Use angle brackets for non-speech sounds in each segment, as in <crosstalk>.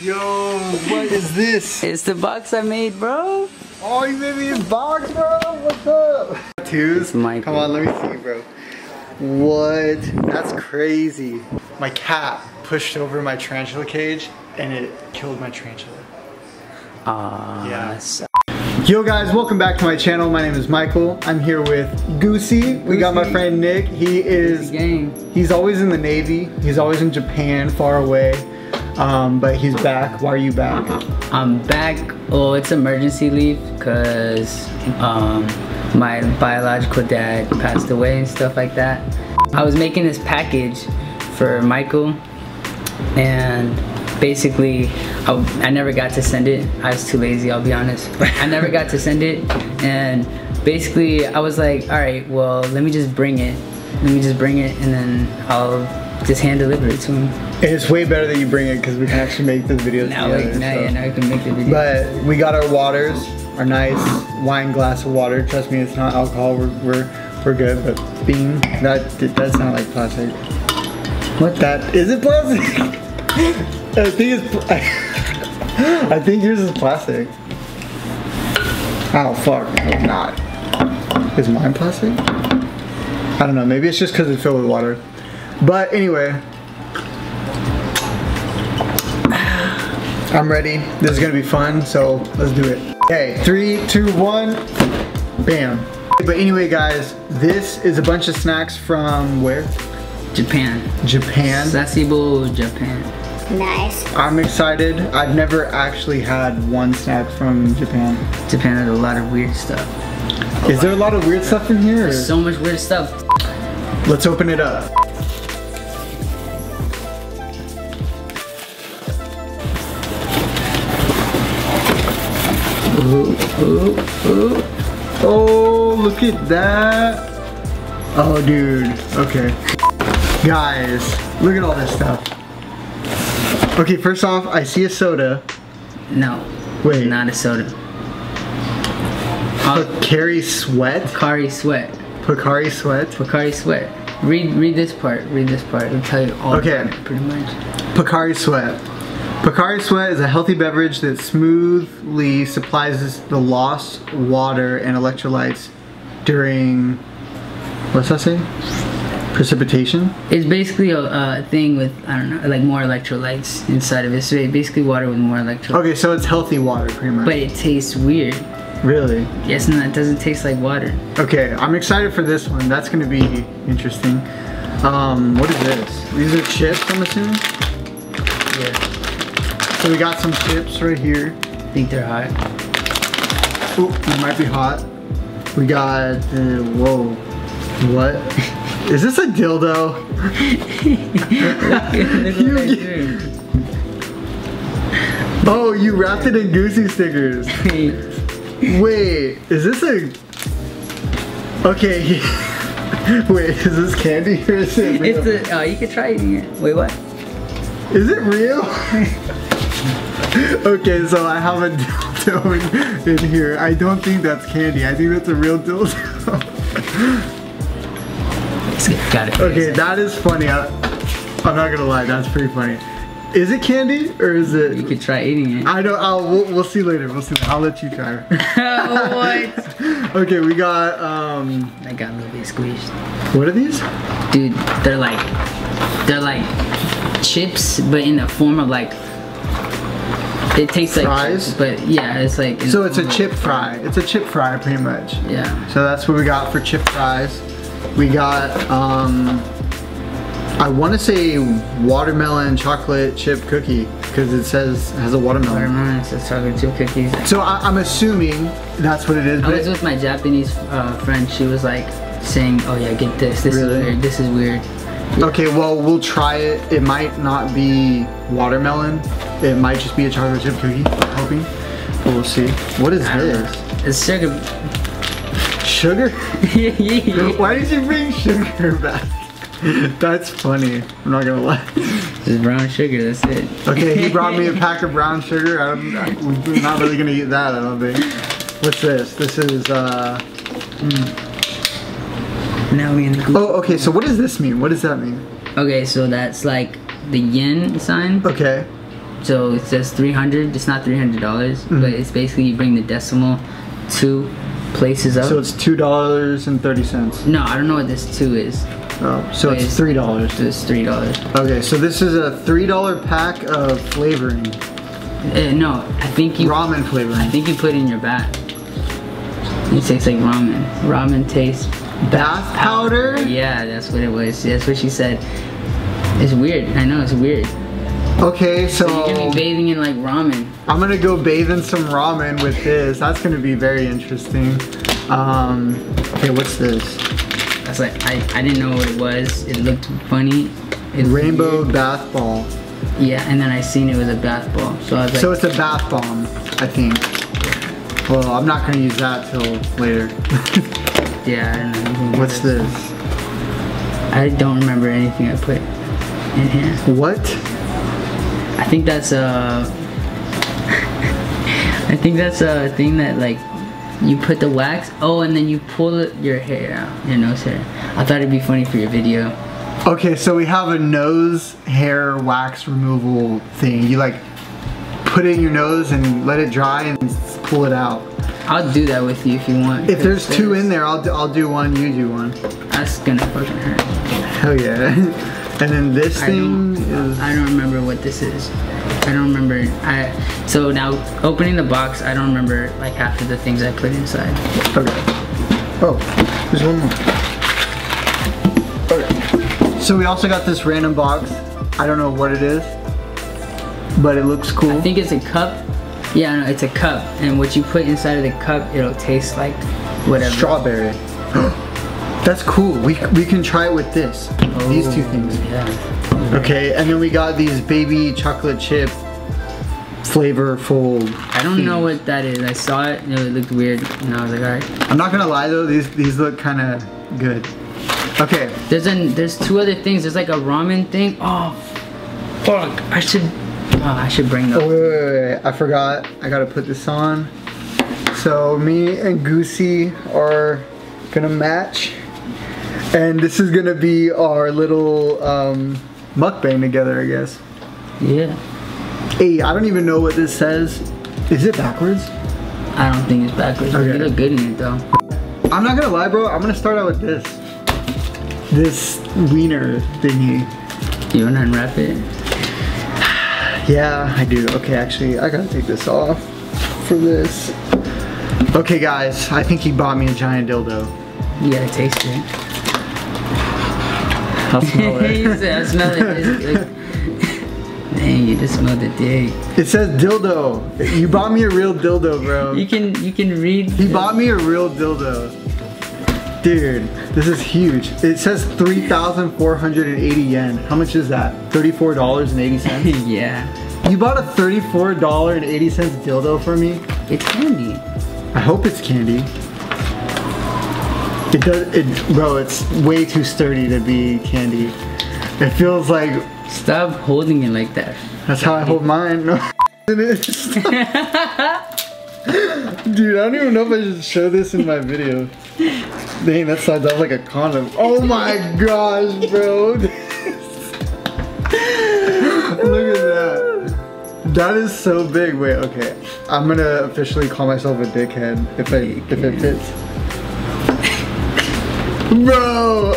Yo, what is this? It's the box I made, bro. Oh, you made me a box, bro. What's up? Tattoos? Michael. Come on, let me see, bro. What? That's crazy. My cat pushed over my tarantula cage and it killed my tarantula. Ah, Yeah. so- Yo guys, welcome back to my channel. My name is Michael. I'm here with Goosy. We got my friend Nick. He is gang. he's always in the Navy. He's always in Japan, far away. Um, but he's back. Why are you back? I'm back. Oh, it's emergency leave because um, my biological dad passed away and stuff like that. I was making this package for Michael, and basically, I, I never got to send it. I was too lazy, I'll be honest. I never got to send it, and basically, I was like, all right, well, let me just bring it. Let me just bring it, and then I'll just hand deliver it to him. And it's way better that you bring it because we can actually make this video Now, together. like, now, so. yeah, now I can make the video. But we got our waters, our nice wine glass of water. Trust me, it's not alcohol. We're we're, we're good. But bean, that that's not like plastic. what That is it plastic? <laughs> I think it's. <laughs> I think yours is plastic. Oh fuck, it's not. Is mine plastic? I don't know. Maybe it's just because it's filled with water. But anyway, I'm ready. This is gonna be fun, so let's do it. Okay, three, two, one, bam. But anyway, guys, this is a bunch of snacks from where? Japan. Japan. Sasebo, Japan. Nice. I'm excited. I've never actually had one snack from Japan. Japan has a lot of weird stuff. Is there a lot of weird stuff in here? or- So much weird stuff. Let's open it up. Ooh, ooh, ooh. Oh, look at that. Oh, dude. Okay. Guys, look at all this stuff. Okay, first off, I see a soda. No, Wait. not a soda. Uh, Pocari Sweat? Pocari Sweat. Pocari Sweat? Pocari Sweat. Read read this part. Read this part. It'll tell you all Okay. about it, pretty much. Pocari Sweat. Pocari Sweat is a healthy beverage that smoothly supplies the lost water and electrolytes during, what's that say? Precipitation? It's basically a, thing with I don't know, like more electrolytes inside of it. So it's basically water with more electrolytes. Okay, so it's healthy water pretty much. But it tastes weird. really? Yes, no, it doesn't taste like water. Okay, I'm excited for this one. That's gonna be interesting. Um, what is this? These are chips, I'm assuming? Yeah. So we got some chips right here. I think they're hot. Oh, it might be hot. We got, uh, whoa, what? <laughs> Is this a dildo? <laughs> You- Oh, you wrapped it in Goosy stickers. <laughs> Wait, is this a? Okay. Wait, is this candy or is it real? it's the. Oh, you could try eating it. Wait, what? Is it real? <laughs> okay, so I have a <laughs> dildo in, in here. I don't think that's candy. I think that's a real dildo. <laughs> Got it. okay, that is funny. I, I'm not gonna lie, that's pretty funny. Is it candy or is it? You could try eating it. I don't. I'll, we'll, we'll see later. We'll see. I'll let you try. what? okay, we got. Um, I got a little bit squeezed. what are these? Dude, they're like, they're like chips, but in the form of like, it tastes like Fries? but yeah, it's like. So it's a chip fry. It's a chip fry, pretty much. Yeah. So that's what we got for chip fries. We got, um, I want to say watermelon chocolate chip cookie because it says has a watermelon. Watermelon, just chocolate chip cookies. So I, I'm assuming that's what it is. I was with my Japanese uh, friend. She was like saying, "Oh yeah, get this. This Really? is weird. This is weird." Okay, well we'll try it. It might not be watermelon. It might just be a chocolate chip cookie. I'm hoping. But we'll see. What is this? It's sugar. Sugar? <laughs> Why did you bring sugar back? <laughs> That's funny. I'm not gonna lie. This is brown sugar. That's it. Okay, he brought me a <laughs> pack of brown sugar. I'm, I, we're not really gonna eat that, I don't think. What's this? This is, uh, Now we're in the oh, okay, so what does this mean? What does that mean? Okay, so that's like the yen sign. Okay, So it says 300. It's not 300 dollars, Mm-hmm. but it's basically you bring the decimal two places up. So it's two dollars and thirty cents. no, I don't know what this two is. Oh, so Wait, it's three dollars. It's three dollars. Okay, so this is a three dollar pack of flavoring, Uh, no, I think you. ramen flavoring. I think you put it in your bag. It tastes like ramen. Ramen tastes Bath powder. Yeah, that's what it was. That's what she said. It's weird. I know it's weird. Okay, so You're gonna be bathing in like ramen. I'm gonna go bathe in some ramen with this. That's gonna be very interesting. Um, okay, what's this? That's like I, I didn't know what it was. It looked funny. It's Rainbow weird. bath ball. Yeah, and then I seen it was a bath ball. So I was like, So it's a bath bomb, I think. Well, I'm not gonna use that till later. <laughs> yeah, I don't know. anything What's this? I don't remember anything I put in here. What? I think that's a. <laughs> I think that's a thing that like you put the wax. Oh, and then you pull your hair out, your nose hair. I thought it'd be funny for your video. Okay, so we have a nose hair wax removal thing. You like put it in your nose and let it dry and pull it out. I'll do that with you if you want. If there's two in there, I'll do, I'll do one, you do one. that's gonna fucking hurt. Hell yeah. <laughs> and then this I thing is I don't remember what this is. I don't remember. I so now opening the box, I don't remember like half of the things I put inside. okay. Oh, there's one more. Okay. So we also got this random box. I don't know what it is, but it looks cool. I think it's a cup. Yeah, no, it's a cup, and what you put inside of the cup, it'll taste like whatever. Strawberry. <gasps> That's cool. We, we can try it with this. These two things. Yeah. Okay, and then we got these baby chocolate chip flavorful. I don't know what that is. I saw it, and it looked weird, and I was like, all right. I'm not gonna lie though, these these look kind of good. Okay, There's an there's two other things. There's like a ramen thing. Oh, fuck! I should. Oh, I should bring oh those. wait, wait, wait, wait, I forgot. I gotta put this on. So me and Goosy are gonna match, and this is gonna be our little um, mukbang together, I guess. Yeah. Hey, I don't even know what this says. Is it backwards? I don't think it's backwards. Okay. You look good in it though. I'm not gonna lie, bro. I'm gonna start out with this. This wiener thingy. You wanna unwrap it? Yeah, I do. Okay, actually, I gotta take this off for this. Okay, guys, I think he bought me a giant dildo. Gotta taste it. I'll smell He <laughs> it. said, I smell it. <laughs> Dang, you just smelled the dick. it says dildo. You bought me a real dildo, bro. You can you can read. He bought me a real dildo. Dude, this is huge. It says 3,480 yen. How much is that? $34.80? <laughs> yeah, you bought a $34.80 dildo for me? it's candy. I hope it's candy. It does, it, bro, it's way too sturdy to be candy. It feels like, Stop holding it like that. that's how I hold mine. No, <laughs> it is. <laughs> Dude, I don't even know if I should show this in my video. Dang, that slides off like a condom. Oh my gosh, bro. <laughs> Look at that. That is so big. Wait, okay. I'm gonna officially call myself a dickhead if I if it fits. Bro!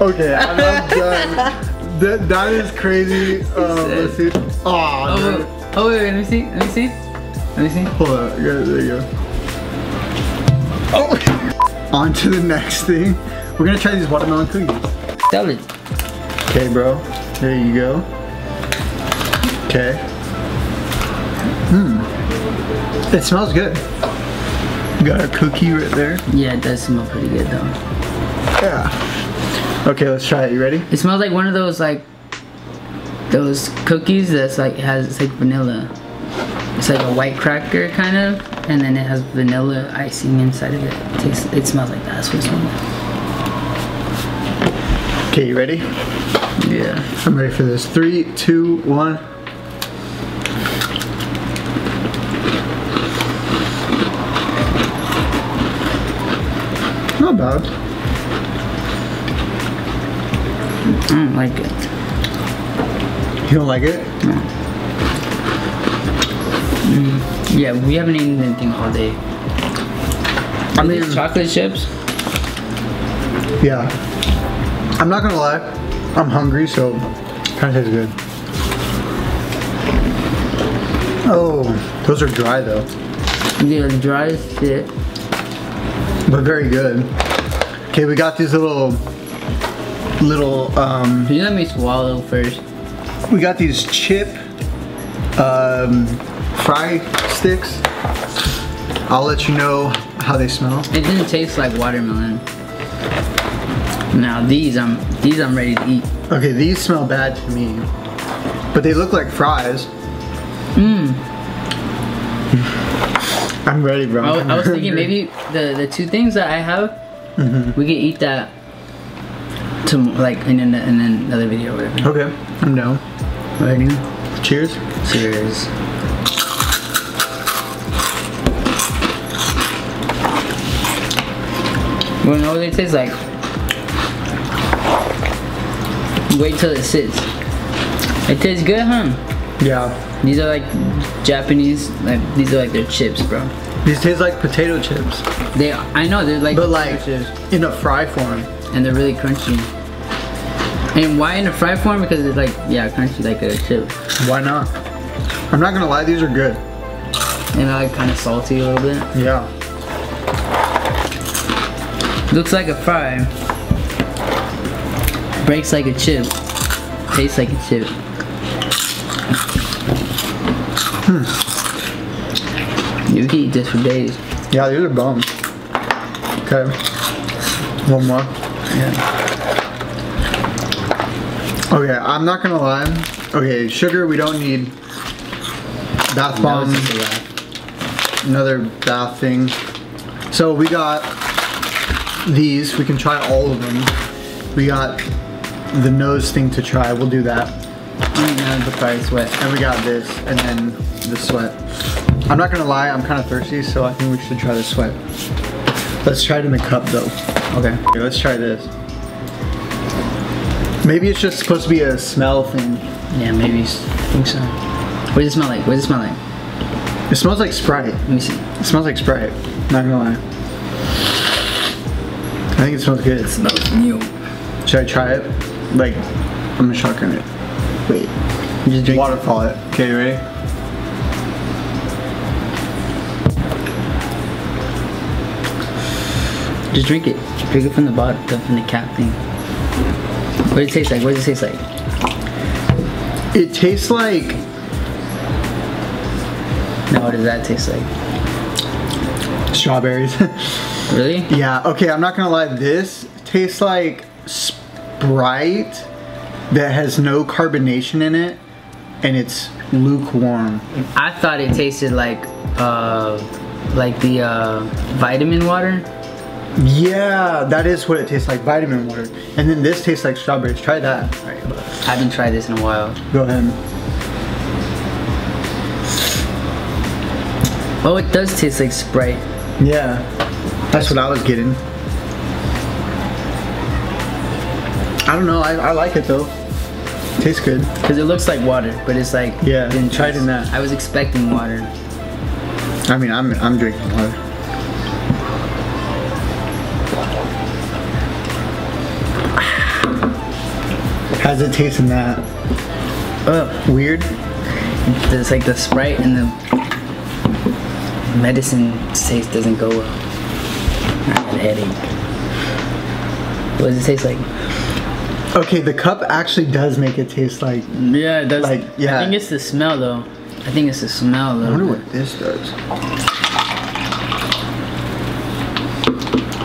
Okay, I'm, done. That, that is crazy. Um, let's see. Aw, Oh, oh wait, wait, let me see. Let me see. See. Hold on, there there you go. Oh! <laughs> On to the next thing. We're gonna try these watermelon cookies. It. Okay, bro. There you go. Okay. Hmm. It smells good. Got a cookie right there. Yeah, it does smell pretty good though. Yeah. Okay, let's try it. You ready? It smells like one of those like those cookies that's like has it's like vanilla. It's like a white cracker kind of, and then it has vanilla icing inside of it. It, tastes, it smells like that. That's what it smells like. Okay, you ready? Yeah. I'm ready for this. Three, two, one. Not bad. I don't like it. You don't like it? Yeah, we haven't eaten anything all day. I Are mean, these chocolate chips? yeah. I'm not gonna lie, I'm hungry, so kind of tastes good. Oh, those are dry though, Yeah, dry as shit. but very good. Okay, we got these little, little, um, Can you let me swallow first? we got these chip, um, fry sticks. I'll let you know how they smell. It didn't taste like watermelon. Now these I'm these I'm ready to eat. Okay, these smell bad to me, but they look like fries. Mmm. <laughs> I'm ready, bro. I, I was thinking maybe the the two things that I have, mm-hmm. we could eat that to like in, an, in another video or whatever. Okay, I'm down. Ready? Cheers. Cheers. You wanna know what it tastes like? Wait till it sits. It tastes good, huh? Yeah. These are like Japanese, like these are like their chips, bro. These taste like potato chips, They, I know they're like, but like in a fry form. and they're really crunchy. And why in a fry form? Because it's like, yeah, crunchy like a chip, Why not? I'm not gonna lie, these are good. and they're like kind of salty a little bit. Yeah. Looks like a fry. Breaks like a chip. Tastes like a chip. Hmm. You can eat this for days. Yeah, these are bombs. Okay. One more. Yeah. Okay, I'm not gonna lie. Okay, sugar we don't need. Bath That was bomb, just a laugh. another bath thing. So we got these. We can try all of them. We got the nose thing to try. We'll do that. Now the fry sweat. And we got this, and then the sweat. I'm not gonna lie, I'm kind of thirsty, so I think we should try the sweat. Let's try it in the cup though. Okay. Okay, let's try this. Maybe it's just supposed to be a smell thing. Yeah, maybe. I think so. What does it smell like? What does it smell like? It smells like Sprite. Let me see. It smells like Sprite. Not gonna lie. I think it smells good. It smells new. Should I try it? Like, I'm gonna shotgun it. Wait. You Just drink. Waterfall it. Okay, you ready? Just drink it. Drink it from the bottom, from the cap thing. What does it taste like? What does it taste like? It tastes like No, what does that taste like? strawberries. <laughs> Really? Yeah, okay, I'm not gonna lie, this tastes like Sprite that has no carbonation in it and it's lukewarm. I thought it tasted like, uh, like the uh, vitamin water. Yeah, that is what it tastes like, vitamin water. And then this tastes like strawberries. Try that. I haven't tried this in a while. Go ahead. Oh, it does taste like Sprite. Yeah, that's what I was getting. I don't know, I, I like it though. Tastes good. Because it looks like water, but it's like... Yeah, try it in that. I was expecting water. I mean, I'm, I'm drinking water. How's it tasting that? Oh, Weird? it's like the Sprite and the medicine taste doesn't go well. I have a headache. What does it taste like? Okay, the cup actually does make it taste like. Yeah, it does. Like, yeah. I think it's the smell though. I think it's the smell though. I though. wonder what this does.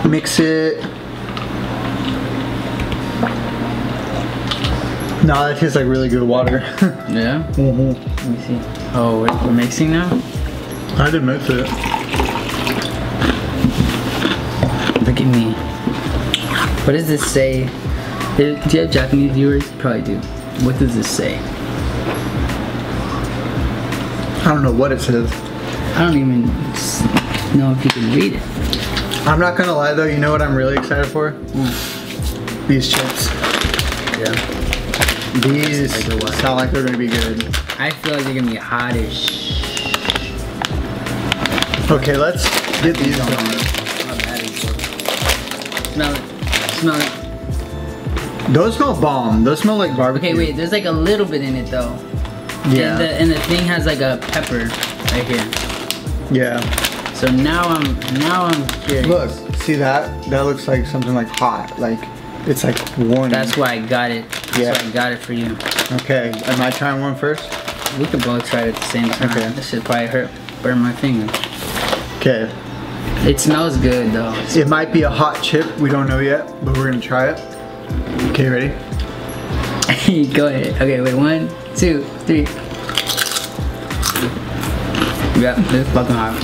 Mix it. No, that tastes like really good water. <laughs> Yeah? mm-hmm. Let me see. Oh, we're, we're mixing now? I didn't mix it. Look at me. What does this say? Do you have Japanese viewers? Probably do. What does this say? I don't know what it says. I don't even know if you can read it. I'm not gonna lie though, you know what I'm really excited for? Hmm. These chips. Yeah. These sound like they're gonna be good. I feel like they're gonna be hot as Okay, let's get these going. Smell it. Smell it. Those smell bomb. Those smell like barbecue. Okay, wait. There's like a little bit in it though. Yeah. And the, and the thing has like a pepper right here. yeah. So now I'm now I'm curious. Look, see that? That looks like something like hot. Like it's like warning. That's why I got it. That's Yeah. why I got it for you. okay. Am I trying one first? We could both try it at the same time. Okay. This should probably hurt burn my finger. Okay. It smells good though. It might be a hot chip. We don't know yet, but we're gonna try it. Okay, ready? <laughs> Go ahead. Okay, wait. One, two, three. Yeah, this is fucking hot.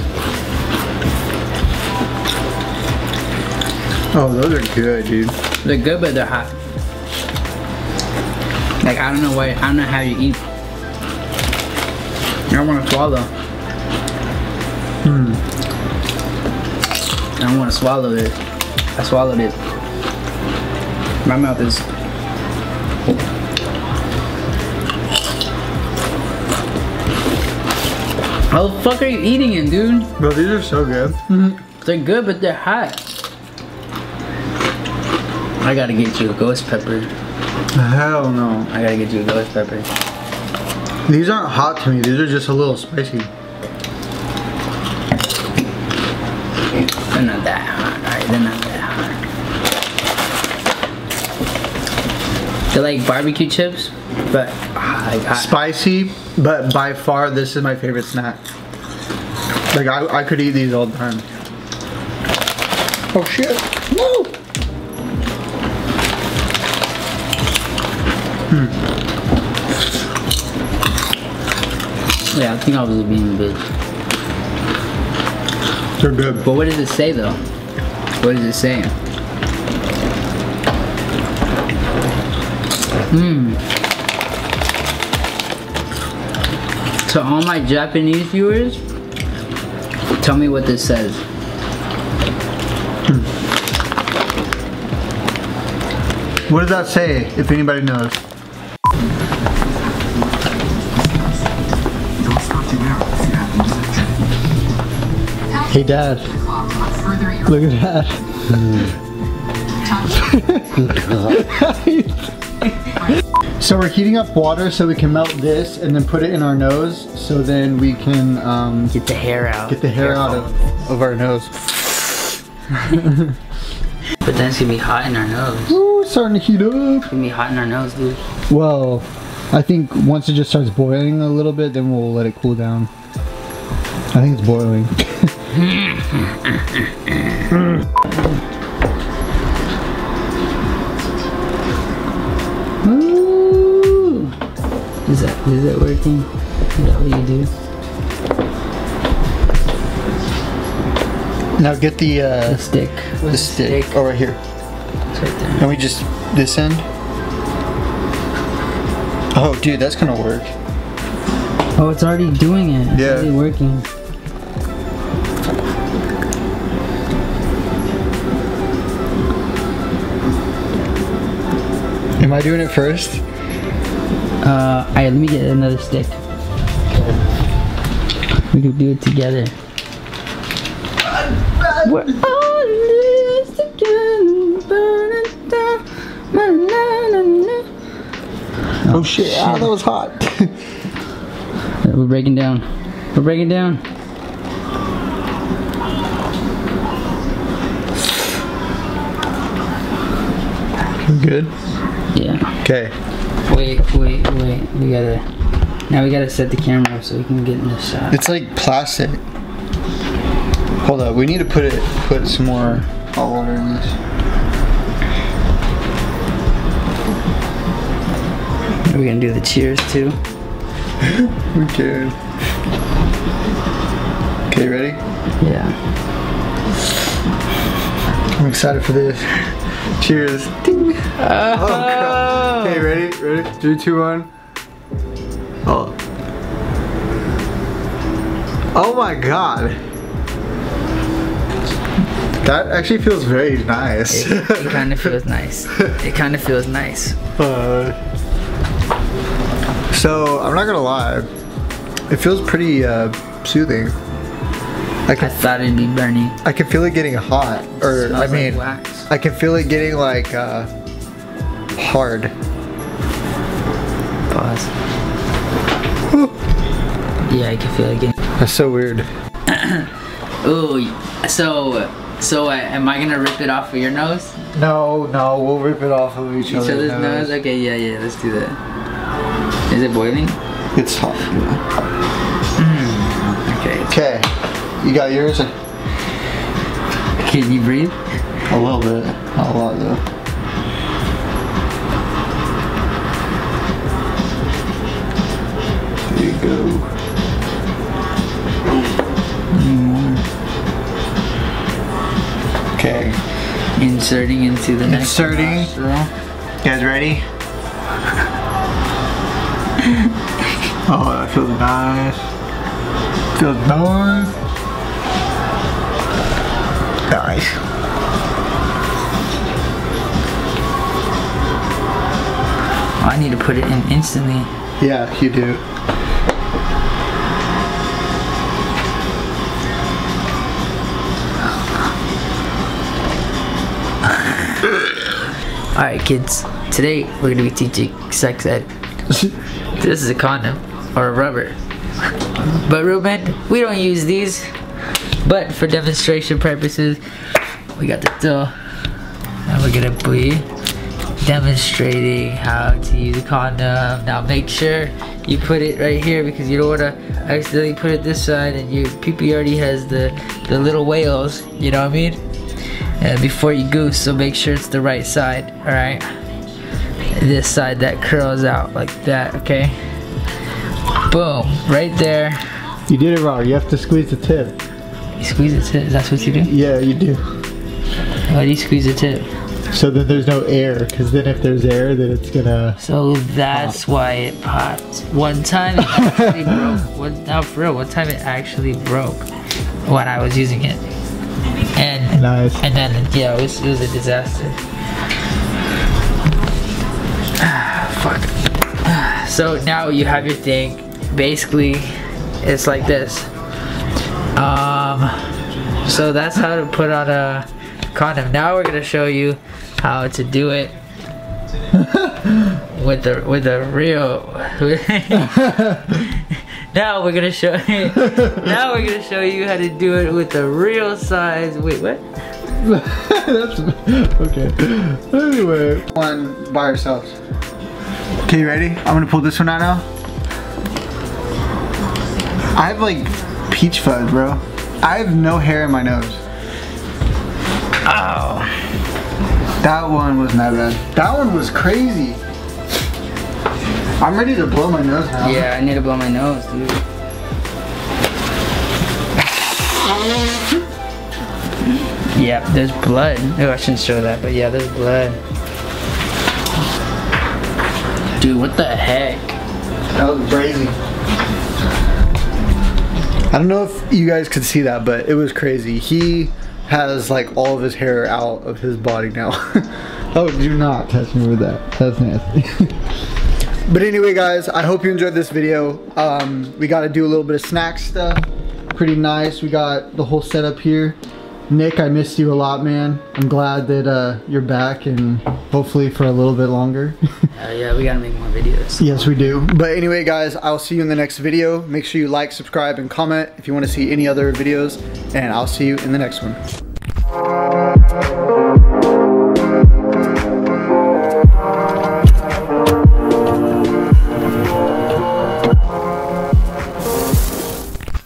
Oh, those are good, dude. They're good, but they're hot. Like I don't know why. I don't know how you eat. I don't want to swallow. Hmm. I don't want to swallow it. I swallowed it. My mouth is. How the fuck are you eating it, dude? Bro, these are so good. Mm-hmm. They're good, but they're hot. I gotta get you a ghost pepper. Hell no. I gotta get you a ghost pepper. These aren't hot to me. These are just a little spicy. They're not that hot, alright? They're not that hot. They're like barbecue chips, but ah, like. Spicy, but by far this is my favorite snack. Like I, I could eat these all the time. Oh shit. No! Yeah, I think I was being a bitch. They're good. But what does it say though? What does it say? Hmm. To all my Japanese viewers, tell me what this says. What does that say, if anybody knows? Hey dad, look at that. <laughs> so we're heating up water so we can melt this and then put it in our nose so then we can um, Get the hair out. get the hair out of, of our nose. <laughs> But then it's gonna be hot in our nose. Ooh, it's starting to heat up. It's gonna be hot in our nose, dude. Well, I think once it just starts boiling a little bit, then we'll let it cool down. I think it's boiling. <laughs> Ooh. Is that is that working? Is that what you do? now get the uh, The stick. the stick. Oh, right here. It's right there. And we just this end. Oh, dude, that's gonna work. Oh, it's already doing it. It's Yeah. already working. Am I doing it first? Uh, alright, let me get another stick. We can do it together. We're all this together, burning down, na, na, na, na. Oh shit! Ah, that was hot. <laughs> We're breaking down. We're breaking down. Good. Yeah. Okay. Wait, wait, wait. We gotta. Now we gotta set the camera up so we can get in the shot. It's like plastic. Hold up. We need to put it. Put some more hot water in this. Are we gonna do the cheers too? <laughs> Okay. Okay, ready? Yeah. I'm excited for this. Cheers. Ding. Oh, crap. Okay, ready? Ready? Three, two, one. Oh. Oh my god. That actually feels very nice. It, it kind of <laughs> feels nice. It kind of feels nice. Uh, so I'm not gonna lie, it feels pretty uh, soothing. I I can thought it'd be burning. I can feel it getting hot, or I Smells like mean, wax. I can feel it getting like uh, hard. Pause. yeah, I can feel it getting. That's so weird. <coughs> Ooh, so so uh, am I gonna rip it off of your nose? No, no, we'll rip it off of each, Each other's nose? Okay, yeah, yeah, let's do that. Is it boiling? It's hot. Okay. Okay, you got yours. Can you breathe? A little bit, not a lot though. Go. Okay, Inserting into the next Inserting. you guys ready? <laughs> oh, that feels nice. Feels nice. Nice. I need to put it in instantly. Yeah, you do. Alright, kids. Today we're gonna be teaching sex ed. <laughs> This is a condom or a rubber. But real men, we don't use these. But for demonstration purposes, we got the tool. And we're gonna be demonstrating how to use a condom. Now make sure you put it right here because you don't wanna accidentally put it this side and your pee already has the, the little whales, you know what I mean? Uh, before you goose so make sure it's the right side all right? This side that curls out like that okay? Boom right there. You did it wrong. You have to squeeze the tip. you squeeze the tip? That's what you do? Yeah, you do. why do you squeeze the tip? So then there's no air, because then if there's air, then it's gonna. so that's why it popped. One time it actually <laughs> broke. One, now for real one time it actually broke when I was using it and Nice. And then, yeah, it was, it was a disaster. Fuck. So now you have your thing. Basically, it's like this. Um, so that's how to put on a condom. Now we're gonna show you how to do it <laughs> with the with the real. <laughs> now we're gonna show you. Now we're gonna show you how to do it with the real size. Wait, what? <laughs> That's okay. Anyway, one by ourselves. Okay, you ready? I'm gonna pull this one out now. I have like peach fuzz, bro. I have no hair in my nose. Oh. That one was not bad. That one was crazy. I'm ready to blow my nose now. Yeah, I need to blow my nose, dude. Yeah, there's blood. Oh, I shouldn't show that, but yeah, there's blood. Dude, what the heck? That was crazy. I don't know if you guys could see that, but it was crazy. He has like all of his hair out of his body now. <laughs> oh, do not touch me with that. That's nasty. <laughs> but anyway, guys, I hope you enjoyed this video. Um, we got to do a little bit of snack stuff. Pretty nice. We got the whole setup here. Nick, I missed you a lot, man. I'm glad that uh, you're back and hopefully for a little bit longer. <laughs> Uh, yeah, we gotta make more videos. Yes, we do. But anyway, guys, I'll see you in the next video. Make sure you like, subscribe, and comment if you want to see any other videos. And I'll see you in the next one.